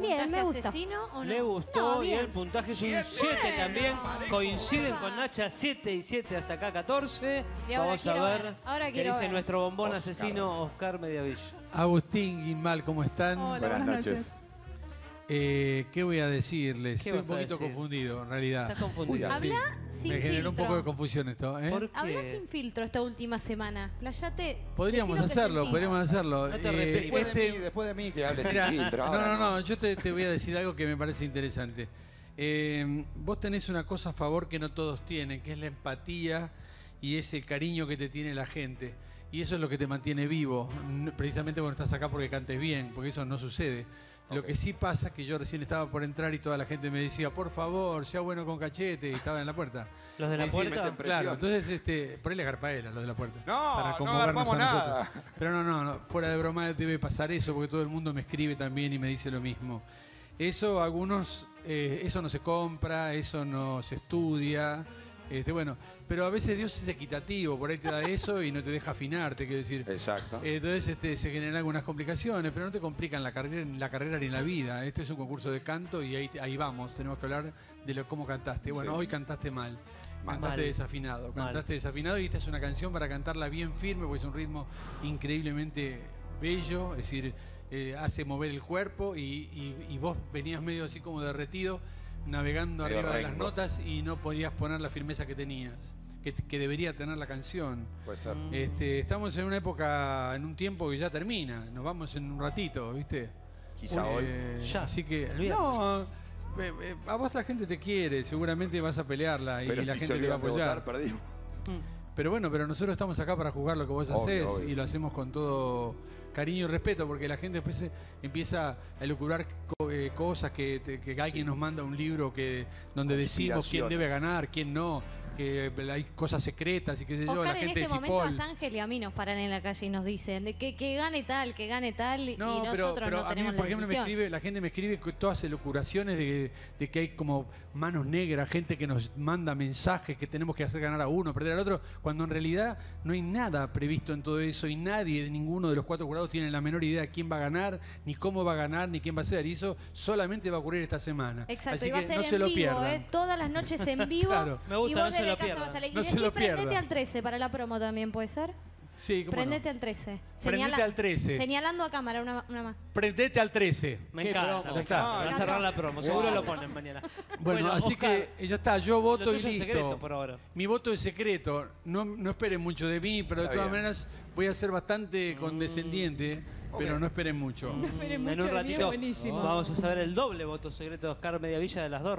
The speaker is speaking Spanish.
Bien, me ¿Puntaje gusta. asesino o no? Le gustó No, y bien. el puntaje es un 7 también. Coinciden con Nacha 7 y 7 hasta acá 14. Y ahora Vamos a quiero ver, ver, ahora qué quiero dice ver. nuestro bombón asesino Oscar Mediavilla. Agustín Guimal, ¿cómo están? Hola, Buenas buenas, noches. Eh, ¿Qué voy a decirles? ¿Qué Estoy un vas a poquito decir? confundido, en realidad. Estás confundido. Uy, Habla Sí, sin Me generó un filtro. poco de confusión esto. ¿eh? ¿Por Habla sin filtro esta última semana. Playate. Podríamos decí lo que hacerlo, sentís. podríamos hacerlo. No te Eh. Después, este- de mí, después de mí, que hable sin filtro. no, ahora no, no, yo te, te voy a decir algo que me parece interesante. Eh, vos tenés una cosa a favor que no todos tienen, que es la empatía y es el cariño que te tiene la gente. Y eso es lo que te mantiene vivo, n- precisamente cuando estás acá porque cantes bien, porque eso no sucede. Lo que sí pasa es que yo recién estaba por entrar y toda la gente me decía, por favor, sea bueno con cachete, y estaba en la puerta. Los de la puerta. Claro, entonces este, ponele garpaela los de la puerta. No, no acomodarnos agarpamos a nosotros. nada. Pero no, no, no, fuera de broma debe pasar eso porque todo el mundo me escribe también y me dice lo mismo. Eso algunos, eh, eso no se compra, eso no se estudia. Este, bueno, pero a veces Dios es equitativo, por ahí te da eso y no te deja afinarte, quiero decir. Exacto. Entonces este, se generan algunas complicaciones, pero no te complican la carrera, la carrera ni la vida. Este es un concurso de canto y ahí, ahí vamos, tenemos que hablar de lo, cómo cantaste. Bueno, Sí. hoy cantaste mal. Mal. Cantaste Mal. desafinado, Mal. cantaste desafinado y esta es una canción para cantarla bien firme porque es un ritmo increíblemente bello, es decir, eh, hace mover el cuerpo y, y- y vos venías medio así como derretido, navegando Medio arriba de las notas y no podías poner la firmeza que tenías, que, que debería tener la canción. Puede ser. Este, estamos en una época, en un tiempo que ya termina, nos vamos en un ratito, ¿viste? Quizá Eh, hoy. Ya, Así que, no, eh, eh, a vos la gente te quiere, seguramente vas a pelearla y Pero la si gente te va a apoyar. votar, perdimos. Pero bueno, pero nosotros estamos acá para jugar lo que vos Obvio, haces obvio. y lo hacemos con todo cariño y respeto, porque la gente se- empieza a elucubrar co- eh, cosas que, que alguien nos manda un libro que donde decimos quién debe ganar, quién no, que hay cosas secretas y qué sé yo, la Oscar, en gente este de momento Cipol. hasta Ángel y a mí nos paran en la calle y nos dicen que, que gane tal, que gane tal, y No, pero, nosotros pero no a mí, tenemos por la ejemplo, me escribe, la gente me escribe todas elucuraciones de, de que hay como manos negras, gente que nos manda mensajes que tenemos que hacer ganar a uno, perder al otro, cuando en realidad no hay nada previsto en todo eso y nadie de ninguno de los cuatro jurados tiene la menor idea de quién va a ganar, ni cómo va a ganar, ni quién va a ser. Y eso solamente va a ocurrir esta semana. Exacto, Así y va a ser no en se lo vivo, pierdan. ¿eh? todas las noches en vivo. Claro. Me gusta, y vos no se desde lo vas a. No se lo prendete al 13 para la promo también, ¿puede ser? Sí, cómo no. Prendete al 13. Prendete al 13. Señalando a cámara, una, una más. Prendete al 13. Me Qué encanta, promo. me encanta. Ah, Va a cerrar la promo, seguro lo ponen mañana. Bueno, así Oscar, que ya está, yo voto lo y tuyo es listo. secreto por ahora. Mi voto es secreto, no, no esperen mucho de mí, pero de Está todas bien. maneras voy a ser bastante condescendiente, pero Ok. no esperen mucho. esperen Mm, mucho en un ratito buenísimo. vamos a saber el doble voto secreto de Oscar Mediavilla de las dos